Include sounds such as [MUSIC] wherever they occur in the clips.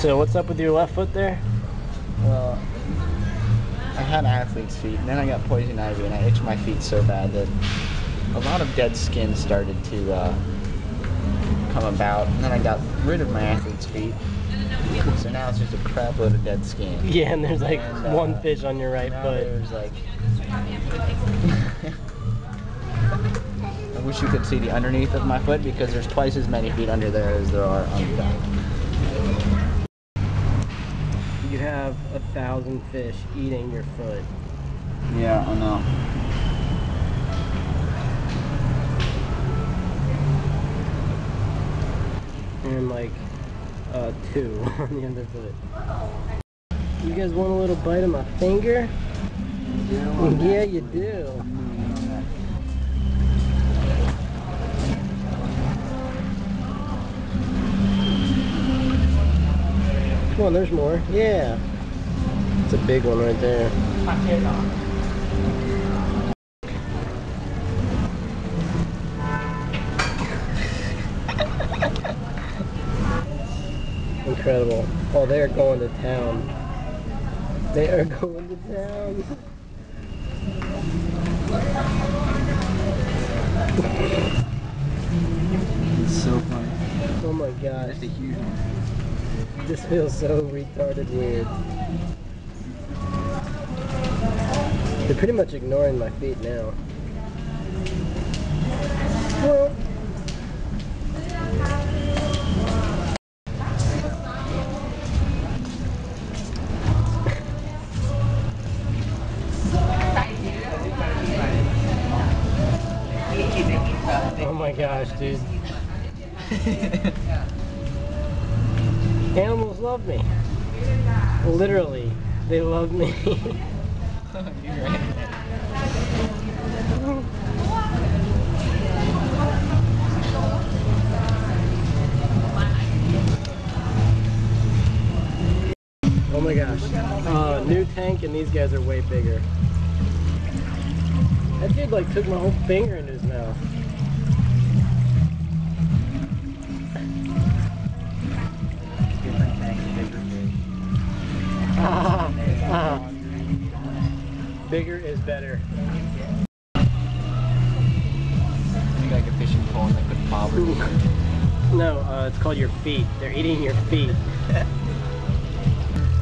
So what's up with your left foot there? Well, I had athlete's feet, and then I got poison ivy, and I itched my feet so bad that a lot of dead skin started to uh, come about, and then I got rid of my athlete's feet. So now it's just a crap load of dead skin. Yeah, and there's like And, uh, one fish on your right foot. there's like. [LAUGHS] I wish you could see the underneath of my foot because there's twice as many feet under there as there are on the top. Have a thousand fish eating your foot. Yeah, I know. and like uh, two [LAUGHS] on the other foot. You guys want a little bite of my finger? Yeah, you do. Come on, there's more. Yeah. It's a big one right there. Incredible. Oh, they are going to town. They are [LAUGHS] going to town. It's so funny. Oh my gosh. Just a huge one. This feels so retarded weird. They're pretty much ignoring my feet now. Well, oh my gosh, dude. [LAUGHS] Animals love me. Literally, they love me. [LAUGHS] [LAUGHS] Oh my gosh. Uh, new tank and these guys are way bigger. That dude like took my whole finger in his mouth. Bigger is better. Like a fishing pole and they put poverty. No, uh, it's called your feet. They're eating your feet.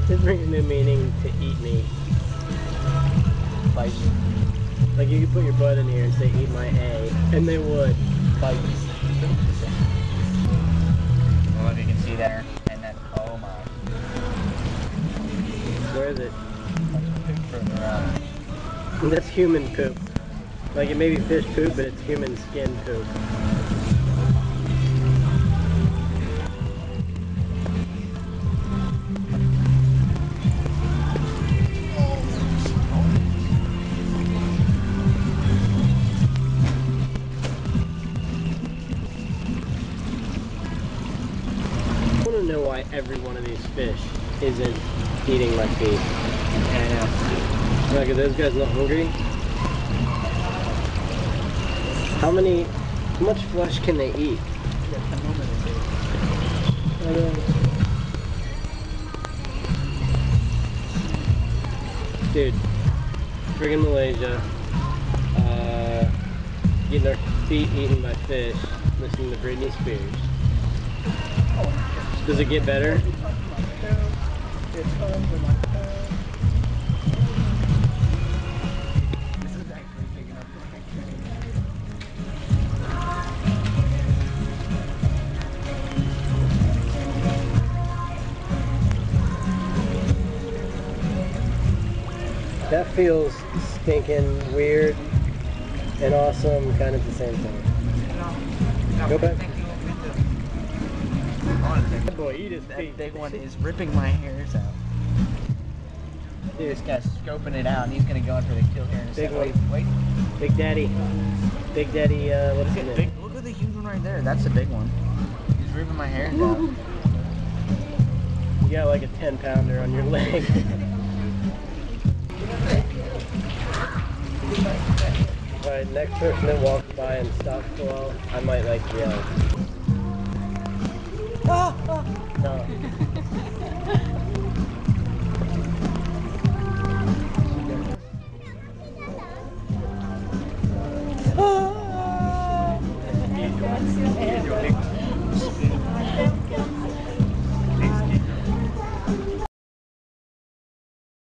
It brings new meaning to eat me. Bite. Like you could put your butt in here and say eat my A, and they would. Bite. Well, if you can see there, and then, oh my. Where is it? Further out. That's human poop. Like it may be fish poop, but it's human skin poop. Know why every one of these fish isn't eating my feet. Like, are those guys not hungry? How many, how much flesh can they eat? Dude, friggin' Malaysia, uh, getting their feet eaten by fish, listening to Britney Spears. Does it get better? That feels stinking weird and awesome kind of the same time. Go back. That boy, eat his That feet. big one is ripping my hairs out. Dude, this guy's scoping it out and he's gonna go in for the kill here in a Big second. Wait, one. wait. Big Daddy. Big Daddy, uh, what is Look his at, name? big, look at the huge one right there. That's the big one. He's ripping my hairs out. You got like a 10 pounder on your leg. [LAUGHS] Alright, next person that walks by and stops below, I might like yell. Ah, [LAUGHS] ah. No.